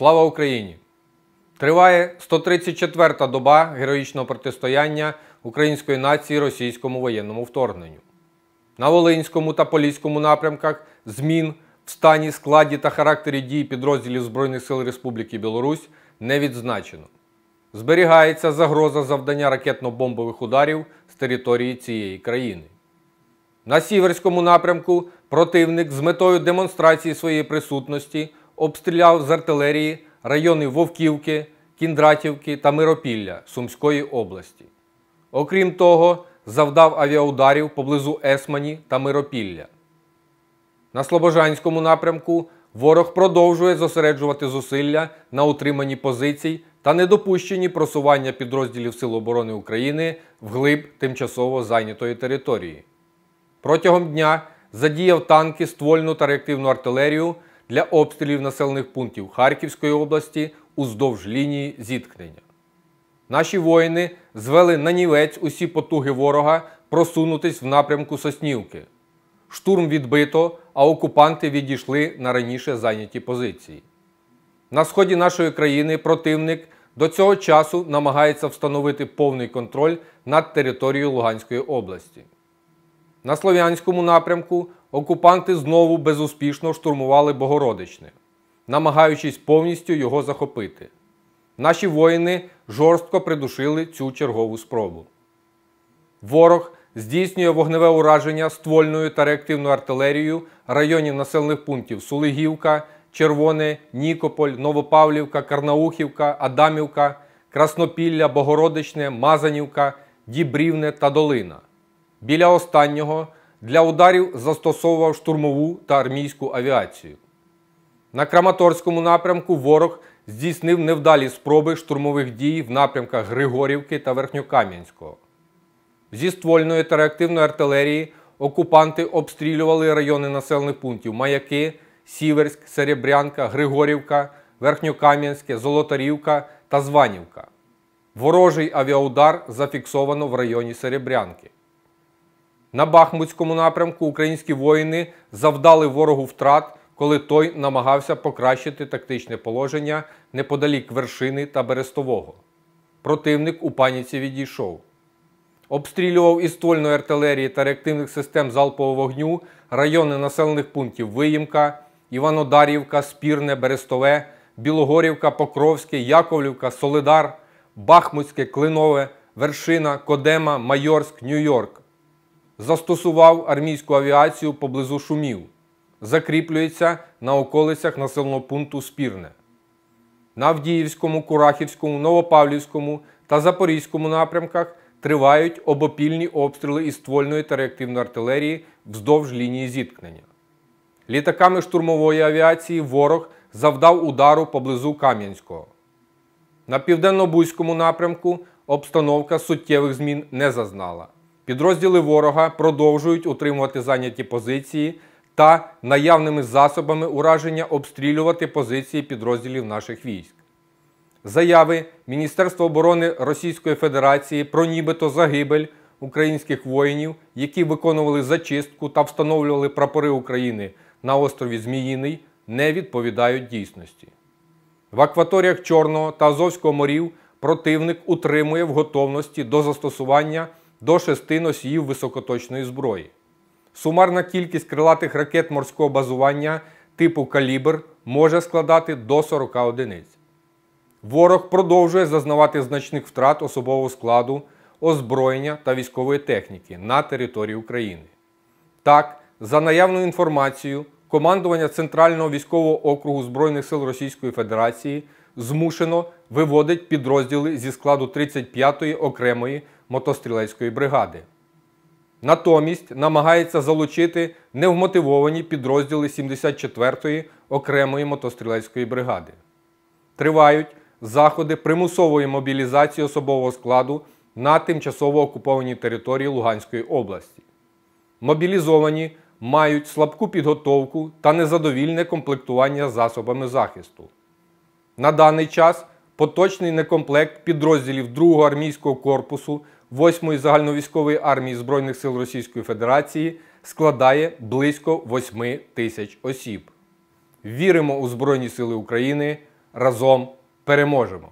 Слава Україні! Триває 134-та доба героїчного протистояння української нації російському воєнному вторгненню. На Волинському та Поліському напрямках змін в стані, складі та характері дій підрозділів Збройних сил Республіки Білорусь не відзначено. Зберігається загроза завдання ракетно-бомбових ударів з території цієї країни. На Сіверському напрямку противник з метою демонстрації своєї присутності обстріляв з артилерії райони Вовківки, Кіндратівки та Миропілля Сумської області. Окрім того, завдав авіаударів поблизу Есмані та Миропілля. На Слобожанському напрямку ворог продовжує зосереджувати зусилля на утриманні позицій та недопущенні просування підрозділів Сил оборони України вглиб тимчасово зайнятої території. Протягом дня задіяв танки, ствольну та реактивну артилерію для обстрілів населених пунктів Харківської області уздовж лінії зіткнення. Наші воїни звели на нівець усі потуги ворога просунутись в напрямку Соснівки. Штурм відбито, а окупанти відійшли на раніше зайняті позиції. На сході нашої країни противник до цього часу намагається встановити повний контроль над територією Луганської області. На Слов'янському напрямку окупанти знову безуспішно штурмували Богородичне, намагаючись повністю його захопити. Наші воїни жорстко придушили цю чергову спробу. Ворог здійснює вогневе ураження ствольною та реактивною артилерією районів населених пунктів Сулигівка, Червоне, Нікополь, Новопавлівка, Карнаухівка, Адамівка, Краснопілля, Богородичне, Мазанівка, Дібрівне та Долина. Біля останнього для ударів застосовував штурмову та армійську авіацію. На Краматорському напрямку ворог здійснив невдалі спроби штурмових дій в напрямках Григорівки та Верхньокам'янського. Зі ствольної та реактивної артилерії окупанти обстрілювали райони населених пунктів Маяки, Сіверськ, Серебрянка, Григорівка, Верхньокам'янське, Золотарівка та Званівка. Ворожий авіаудар зафіксовано в районі Серебрянки. На Бахмутському напрямку українські воїни завдали ворогу втрат, коли той намагався покращити тактичне положення неподалік вершини та Берестового. Противник у паніці відійшов. Обстрілював із ствольної артилерії та реактивних систем залпового вогню райони населених пунктів Виїмка, Іванодарівка, Спірне, Берестове, Білогорівка, Покровське, Яковлівка, Солидар, Бахмутське, Клинове, Вершина, Кодема, Майорськ, Нью-Йорк. Застосував армійську авіацію поблизу шумів. Закріплюється на околицях населеного пункту Спірне. На Авдіївському, Курахівському, Новопавлівському та Запорізькому напрямках тривають обопільні обстріли із ствольної та реактивної артилерії вздовж лінії зіткнення. Літаками штурмової авіації ворог завдав удару поблизу Кам'янського. На південно-бузькому напрямку обстановка суттєвих змін не зазнала. Підрозділи ворога продовжують утримувати зайняті позиції та наявними засобами ураження обстрілювати позиції підрозділів наших військ. Заяви Міністерства оборони Російської Федерації про нібито загибель українських воїнів, які виконували зачистку та встановлювали прапори України на острові Зміїний, не відповідають дійсності. В акваторіях Чорного та Азовського морів противник утримує в готовності до застосування до шести носіїв високоточної зброї. Сумарна кількість крилатих ракет морського базування типу калібр може складати до 40 одиниць. Ворог продовжує зазнавати значних втрат особового складу, озброєння та військової техніки на території України. Так, за наявною інформацією, командування Центрального військового округу Збройних сил Російської Федерації змушено виводить підрозділи зі складу 35-ї окремої мотострілецької бригади. Натомість намагається залучити невмотивовані підрозділи 74-ї окремої мотострілецької бригади. Тривають заходи примусової мобілізації особового складу на тимчасово окупованій території Луганської області. Мобілізовані мають слабку підготовку та незадовільне комплектування засобами захисту. На даний час поточний некомплект підрозділів 2-го армійського корпусу 8-ї загальновійськової армії Збройних сил Російської Федерації складає близько 8 тисяч осіб. Віримо у Збройні Сили України. разом переможемо!